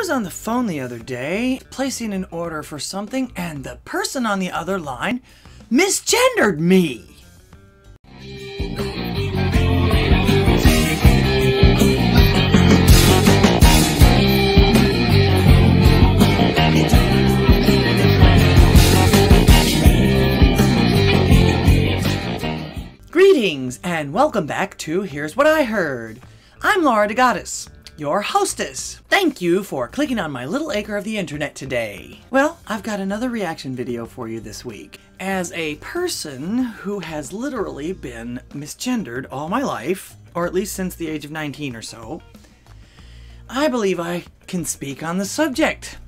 was on the phone the other day placing an order for something, and the person on the other line misgendered me. Greetings and welcome back to Here's What I Heard. I'm Laura DeGoddess, your hostess. Thank you for clicking on my little acre of the internet today. Well, I've got another reaction video for you this week. As a person who has literally been misgendered all my life, or at least since the age of 19 or so, I believe I can speak on the subject.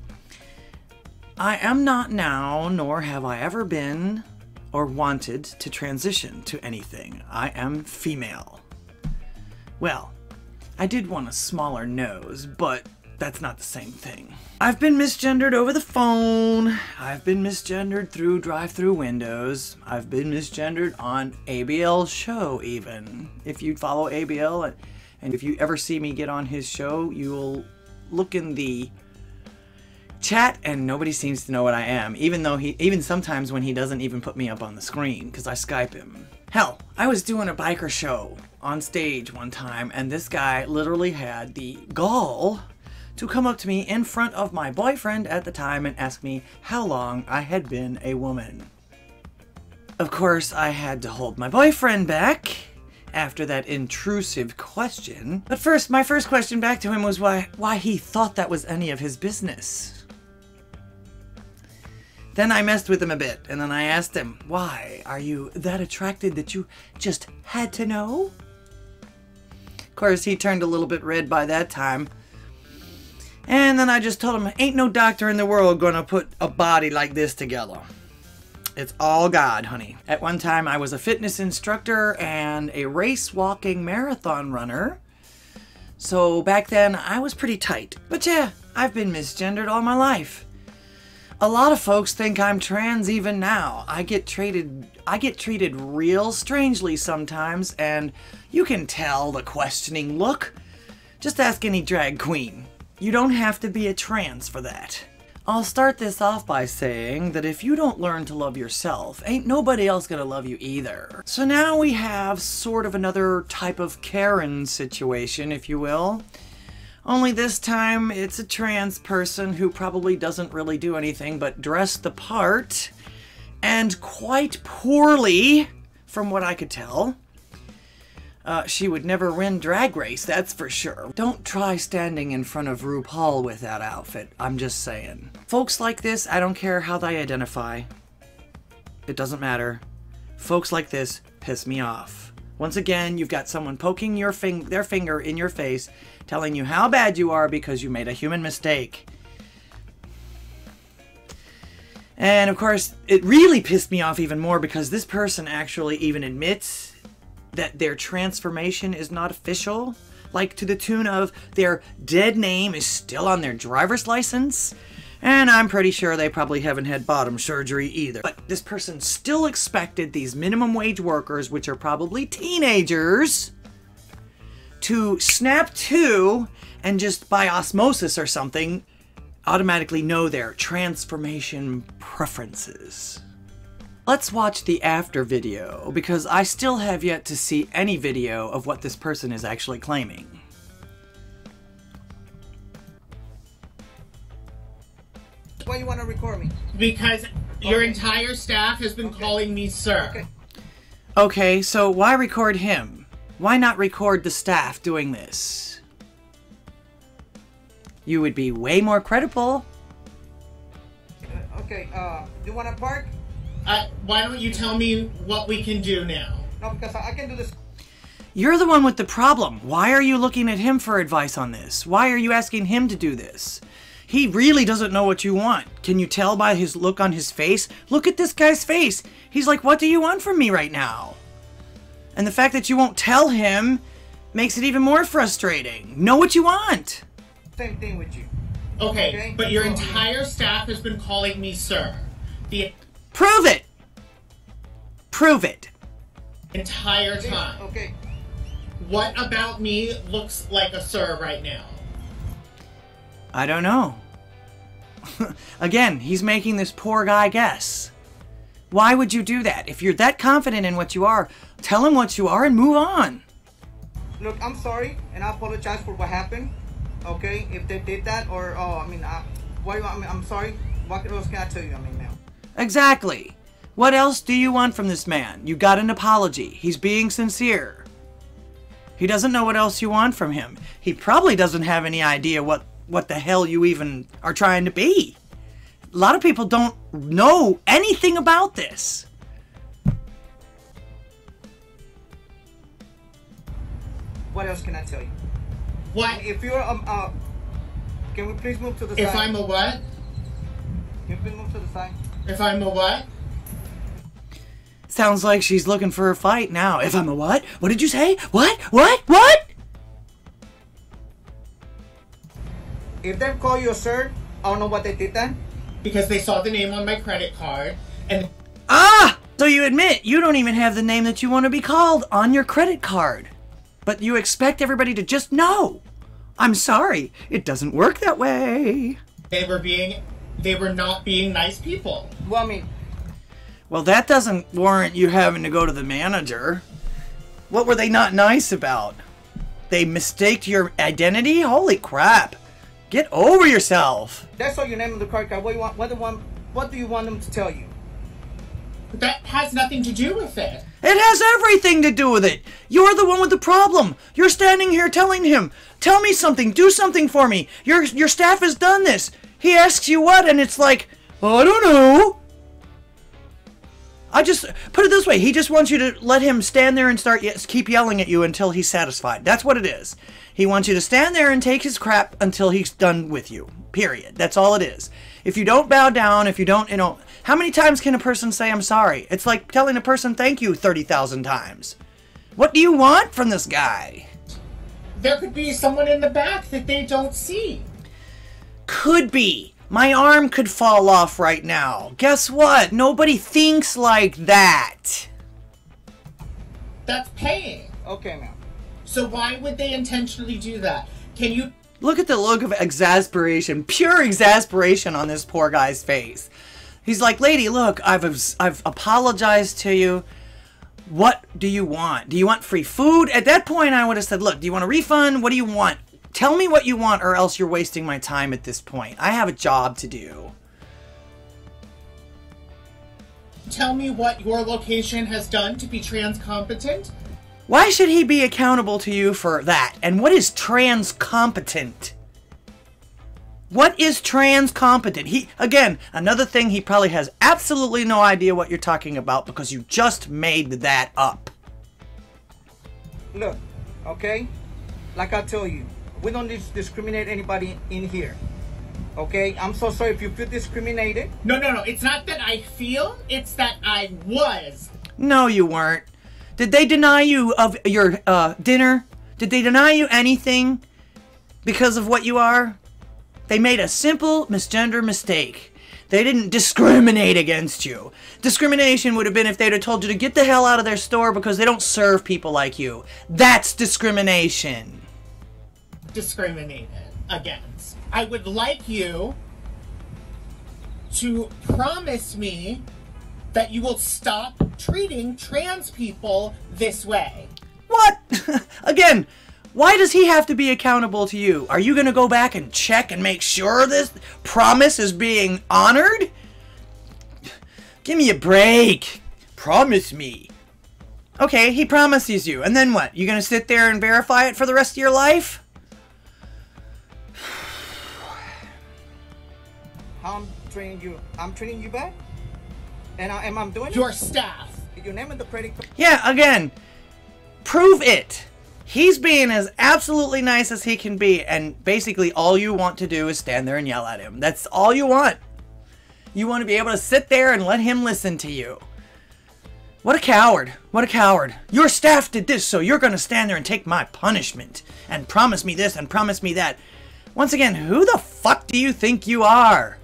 I am not now, nor have I ever been or wanted to transition to anything. I am female. Well, I did want a smaller nose, but that's not the same thing. I've been misgendered over the phone. I've been misgendered through drive-through windows. I've been misgendered on ABL's show even. If you follow ABL and if you ever see me get on his show, you'll look in the chat and nobody seems to know what I am, even though he, even sometimes when he doesn't even put me up on the screen, because I Skype him. Hell, I was doing a biker show on stage one time, and this guy literally had the gall to come up to me in front of my boyfriend at the time and ask me how long I had been a woman. Of course, I had to hold my boyfriend back after that intrusive question. But first, my first question back to him was why, why he thought that was any of his business. Then I messed with him a bit, and then I asked him, Why? Are you that attracted that you just had to know? Of course, he turned a little bit red by that time. And then I just told him, Ain't no doctor in the world gonna put a body like this together. It's all God, honey. At one time, I was a fitness instructor and a race walking marathon runner. So back then, I was pretty tight. But yeah, I've been misgendered all my life. A lot of folks think I'm trans even now. I get treated I get treated real strangely sometimes and you can tell the questioning look. Just ask any drag queen. You don't have to be a trans for that. I'll start this off by saying that if you don't learn to love yourself, ain't nobody else gonna love you either. So now we have sort of another type of Karen situation, if you will. Only this time, it's a trans person who probably doesn't really do anything but dress the part, and quite poorly, from what I could tell. Uh, she would never win Drag Race, that's for sure. Don't try standing in front of RuPaul with that outfit, I'm just saying. Folks like this, I don't care how they identify. It doesn't matter. Folks like this piss me off. Once again, you've got someone poking your fing their finger in your face, telling you how bad you are because you made a human mistake. And of course, it really pissed me off even more because this person actually even admits that their transformation is not official. Like to the tune of their dead name is still on their driver's license. And I'm pretty sure they probably haven't had bottom surgery either. But this person still expected these minimum wage workers, which are probably teenagers, to snap to and just by osmosis or something automatically know their transformation preferences. Let's watch the after video because I still have yet to see any video of what this person is actually claiming. Why do you want to record me? Because your Okay. entire staff has been Okay. calling me sir. Okay. Okay, so why record him? Why not record the staff doing this? You would be way more credible. Uh, okay. Uh, you want to park? Uh, why don't you tell me what we can do now? No, because I I can do this. You're the one with the problem. Why are you looking at him for advice on this? Why are you asking him to do this? He really doesn't know what you want. Can you tell by his look on his face? Look at this guy's face. He's like, What do you want from me right now? And the fact that you won't tell him makes it even more frustrating. Know what you want. Same thing with you. Okay, Okay, but your entire staff has been calling me sir. The Prove it. Prove it. entire time. Okay. What about me looks like a sir right now? I don't know. Again, he's making this poor guy guess. Why would you do that? If you're that confident in what you are, tell him what you are and move on. Look, I'm sorry, and I apologize for what happened. Okay, if they did that, or oh, I mean, do you, I mean, I'm sorry. What else can I tell you? I mean, ma'am. Exactly. What else do you want from this man? You got an apology. He's being sincere. He doesn't know what else you want from him. He probably doesn't have any idea what what the hell you even are trying to be. A lot of people don't know anything about this. What else can I tell you? What? If you're um uh, can we please move to the If side? If I'm a what? Can you please move to the side? If I'm a what? Sounds like she's looking for a fight now. If I'm a what? What did you say? What? What? What? If they call you a sir, I don't know what they did then. Because they saw the name on my credit card and Ah! So you admit you don't even have the name that you want to be called on your credit card. But you expect everybody to just know. I'm sorry, it doesn't work that way. they were being they were not being nice people. Well, I mean, Well, that doesn't warrant you having to go to the manager. What were they not nice about? They mistaked your identity? Holy crap. Get over yourself. that's all your name on the credit card. What do you want? What do you want? What do you want them to tell you? That has nothing to do with it. It has everything to do with it. You're the one with the problem. You're standing here telling him, "Tell me something. Do something for me." Your your staff has done this. He asks you what, and it's like, "I don't know." I just put it this way: he just wants you to let him stand there and start ye- keep yelling at you until he's satisfied. That's what it is. He wants you to stand there and take his crap until he's done with you. Period. That's all it is. If you don't bow down, if you don't, you know, how many times can a person say I'm sorry? It's like telling a person thank you 30,000 times. What do you want from this guy? There could be someone in the back that they don't see. Could be. My arm could fall off right now. Guess what? Nobody thinks like that. That's paying. Okay, now. So why would they intentionally do that? Can you Look at the look of exasperation, pure exasperation on this poor guy's face. He's like, "Lady, look, I've I've apologized to you. What do you want? Do you want free food?" At that point, I would have said, "Look, do you want a refund? What do you want? Tell me what you want, or else you're wasting my time at this point. I have a job to do." tell me what your location has done to be trans competent? Why should he be accountable to you for that? And what is trans competent? What is trans competent? He again, another thing he probably has absolutely no idea what you're talking about because you just made that up. Look, okay? Like I tell you, we don't dis- discriminate anybody in here. Okay? I'm so sorry if you feel discriminated. No, no, no. It's not that I feel, it's that I was. No, you weren't. Did they deny you of your uh, dinner? Did they deny you anything because of what you are? They made a simple misgender mistake. They didn't discriminate against you. Discrimination would have been if they'd have told you to get the hell out of their store because they don't serve people like you. That's discrimination. Discriminated against. I would like you to promise me that you will stop treating trans people this way. What? Again, why does he have to be accountable to you? Are you going to go back and check and make sure this promise is being honored? Give me a break. Promise me. Okay, he promises you. And then what? You going to sit there and verify it for the rest of your life? How I'm training you. I'm training you back? And I am I'm doing Your it? staff. Your name and the credit card. Yeah, again, prove it. He's being as absolutely nice as he can be, and basically all you want to do is stand there and yell at him. That's all you want. You want to be able to sit there and let him listen to you. What a coward. What a coward. Your staff did this, so you're going to stand there and take my punishment and promise me this and promise me that. Once again, who the fuck do you think you are?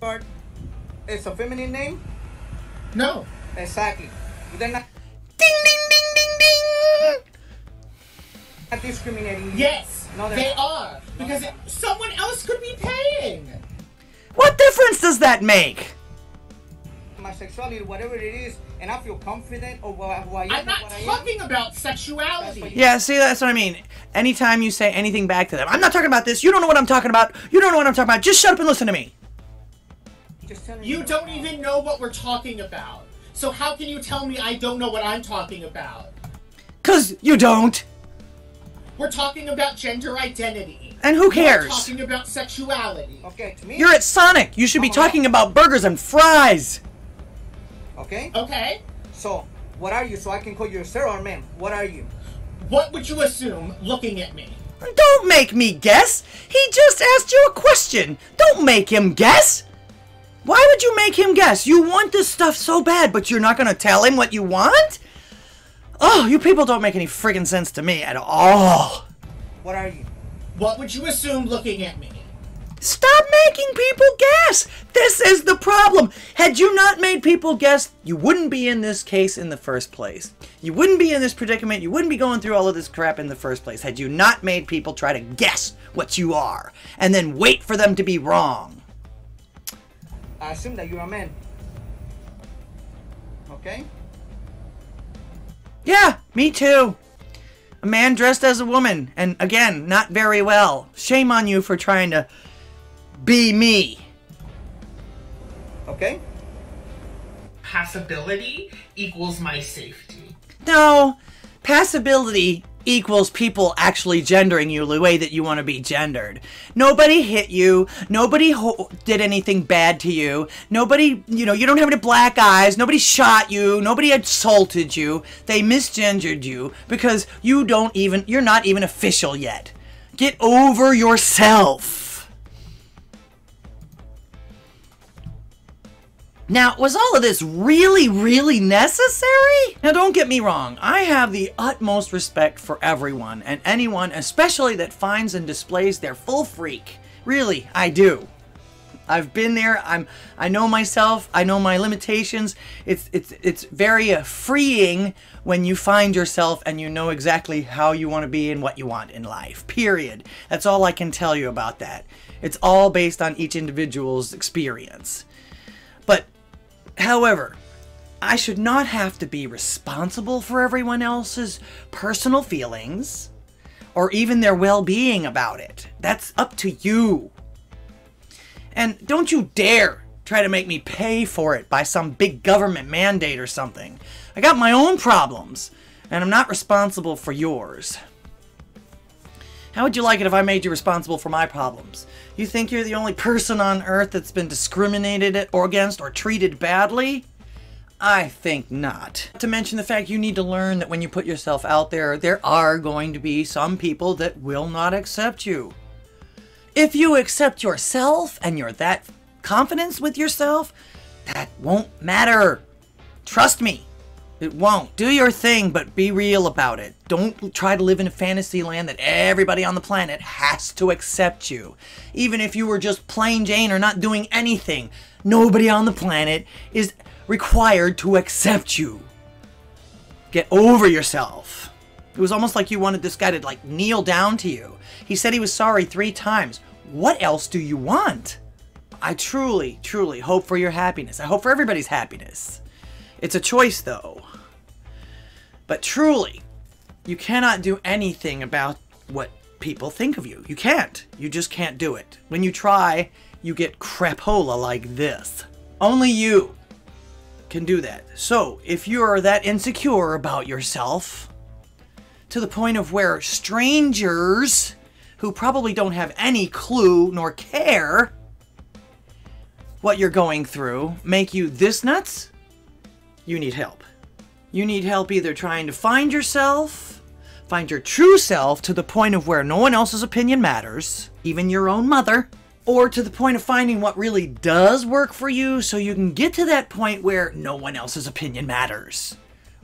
Card. It's a feminine name? No. Exactly. They're not, Ding, ding, ding, ding, ding. not discriminating. Yes. Yes, No, they're not. are. Because it, someone else could be paying. What difference does that make? My sexuality, whatever it is, and I feel confident or who I who I am, I'm not what I am. talking about sexuality. Yeah, see, that's what I mean. Anytime you say anything back to them, I'm not talking about this. You don't know what I'm talking about. You don't know what I'm talking about. Just shut up and listen to me. Just You don't even know what we're talking about. So how can you tell me I don't know what I'm talking about? Because you don't. We're talking about gender identity. And who You're cares? talking about sexuality. Okay, to me. You're at Sonic. You should be talking about burgers and fries. Okay. Okay? So, what are you? So I can call you a sir or ma'am. What are you? What would you assume looking at me? Don't make me guess. He just asked you a question. Don't make him guess. Why would you make him guess? You want this stuff so bad, but you're not going to tell him what you want? Oh, you people don't make any friggin' sense to me at all. What are you? What would you assume looking at me? Stop making people guess. This is the problem. Had you not made people guess, you wouldn't be in this case in the first place. You wouldn't be in this predicament. You wouldn't be going through all of this crap in the first place had you not made people try to guess what you are and then wait for them to be wrong. I assume that you're a man. Okay. Yeah, me too. A man dressed as a woman, and again, not very well. Shame on you for trying to be me. Okay. Passability equals my safety. No, passability equals people actually gendering you the way that you want to be gendered. Nobody hit you. Nobody did anything bad to you. Nobody, you know, you don't have any black eyes. Nobody shot you. Nobody assaulted you. They misgendered you because you don't even, you're not even official yet. Get over yourself. Now, was all of this really, really necessary? Now, don't get me wrong. I have the utmost respect for everyone and anyone, especially that finds and displays their full freak. Really, I do. I've been there. I'm. I know myself. I know my limitations. It's it's it's very uh, freeing when you find yourself and you know exactly how you want to be and what you want in life. Period. That's all I can tell you about that. It's all based on each individual's experience. But However, I should not have to be responsible for everyone else's personal feelings or even their well being about it. That's up to you. And don't you dare try to make me pay for it by some big government mandate or something. I got my own problems, and I'm not responsible for yours. How would you like it if I made you responsible for my problems? You think you're the only person on earth that's been discriminated against or treated badly? I think not. To mention the fact you need to learn that when you put yourself out there, there are going to be some people that will not accept you. If you accept yourself and you're that confident with yourself, that won't matter. Trust me. It won't. Do your thing, but be real about it. Don't try to live in a fantasy land that everybody on the planet has to accept you. Even if you were just plain Jane or not doing anything, nobody on the planet is required to accept you. Get over yourself. It was almost like you wanted this guy to like kneel down to you. He said he was sorry three times. What else do you want? I truly, truly hope for your happiness. I hope for everybody's happiness. It's a choice, though. But truly, you cannot do anything about what people think of you. You can't. You just can't do it. When you try, you get crapola like this. Only you can do that. So, if you are that insecure about yourself, to the point of where strangers who probably don't have any clue nor care what you're going through make you this nuts, you need help. You need help either trying to find yourself, find your true self to the point of where no one else's opinion matters, even your own mother, or to the point of finding what really does work for you so you can get to that point where no one else's opinion matters.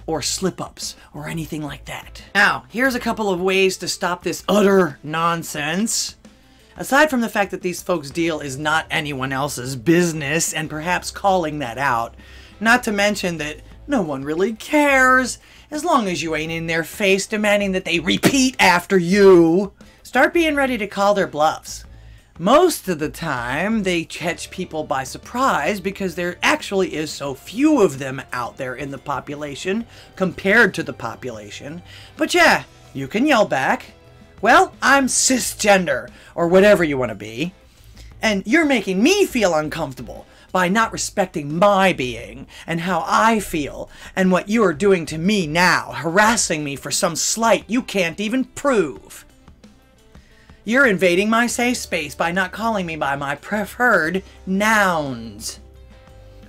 Or slip ups, or anything like that. Now, here's a couple of ways to stop this utter nonsense. Aside from the fact that these folks' deal is not anyone else's business, and perhaps calling that out, not to mention that no one really cares, as long as you ain't in their face demanding that they repeat after you. start being ready to call their bluffs. Most of the time, they catch people by surprise because there actually is so few of them out there in the population compared to the population. But yeah, you can yell back. Well, I'm cisgender, or whatever you want to be. And you're making me feel uncomfortable by not respecting my being and how I feel and what you are doing to me now, harassing me for some slight you can't even prove. You're invading my safe space by not calling me by my preferred nouns.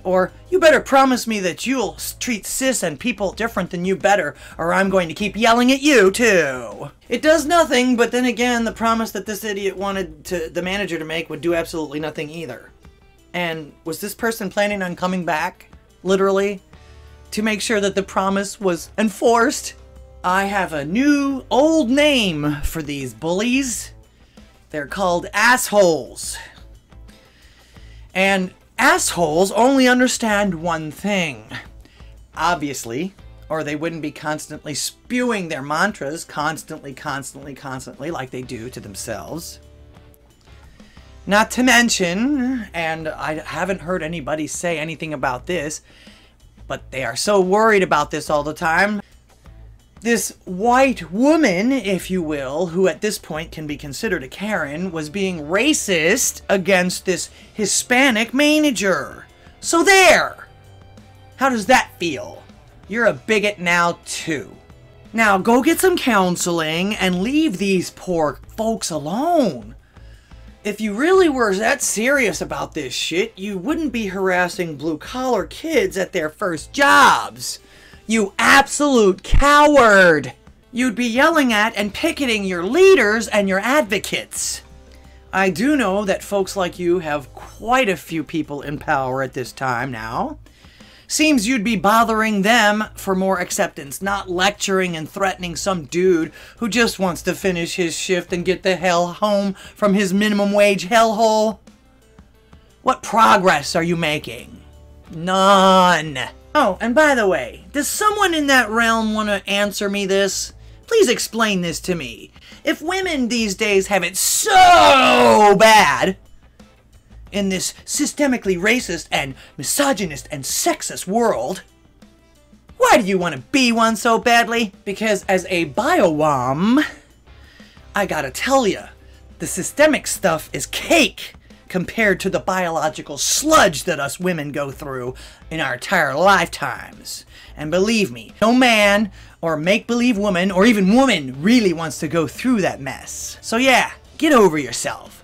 Or, you better promise me that you'll treat cis and people different than you better, or I'm going to keep yelling at you too. It does nothing, but then again, the promise that this idiot wanted to, the manager to make would do absolutely nothing either. And was this person planning on coming back, literally, to make sure that the promise was enforced? I have a new, old name for these bullies. They're called assholes. And assholes only understand one thing. Obviously, or they wouldn't be constantly spewing their mantras constantly, constantly, constantly like they do to themselves. Not to mention, and I haven't heard anybody say anything about this, but they are so worried about this all the time. This white woman, if you will, who at this point can be considered a Karen, was being racist against this Hispanic manager. So there! How does that feel? You're a bigot now, too. Now, go get some counseling and leave these poor folks alone. If you really were that serious about this shit, you wouldn't be harassing blue collar kids at their first jobs. You absolute coward! You'd be yelling at and picketing your leaders and your advocates. I do know that folks like you have quite a few people in power at this time now. Seems you'd be bothering them for more acceptance, not lecturing and threatening some dude who just wants to finish his shift and get the hell home from his minimum wage hellhole. What progress are you making? None. Oh, and by the way, does someone in that realm want to answer me this? Please explain this to me. If women these days have it so bad, in this systemically racist and misogynist and sexist world. Why do you want to be one so badly? Because as a biowom, I gotta tell ya, the systemic stuff is cake compared to the biological sludge that us women go through in our entire lifetimes. And believe me, no man or make-believe woman or even woman really wants to go through that mess. So yeah, get over yourself.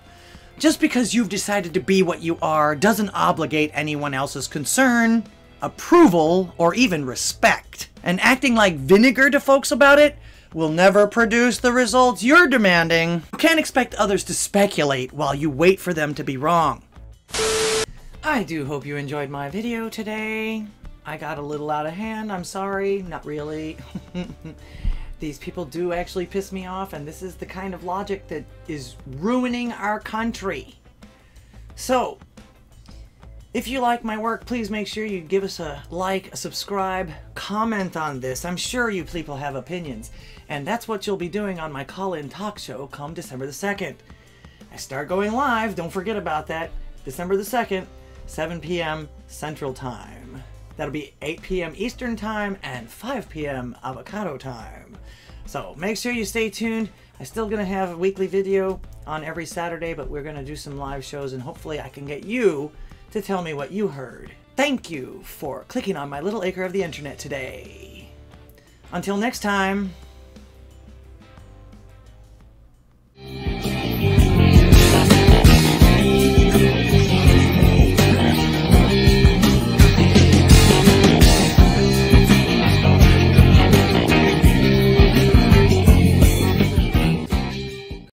Just because you've decided to be what you are doesn't obligate anyone else's concern, approval, or even respect. And acting like vinegar to folks about it will never produce the results you're demanding. You can't expect others to speculate while you wait for them to be wrong. I do hope you enjoyed my video today. I got a little out of hand, I'm sorry, not really. These people do actually piss me off, and this is the kind of logic that is ruining our country. So, if you like my work, please make sure you give us a like, a subscribe, comment on this. I'm sure you people have opinions, and that's what you'll be doing on my call-in talk show come December the 2nd. I start going live, don't forget about that, December the 2nd, 7 p.m. Central Time. That'll be 8 p.m. Eastern Time and 5 p.m. Avocado Time. So make sure you stay tuned. I'm still going to have a weekly video on every Saturday, but we're going to do some live shows and hopefully I can get you to tell me what you heard. Thank you for clicking on my little acre of the internet today. Until next time.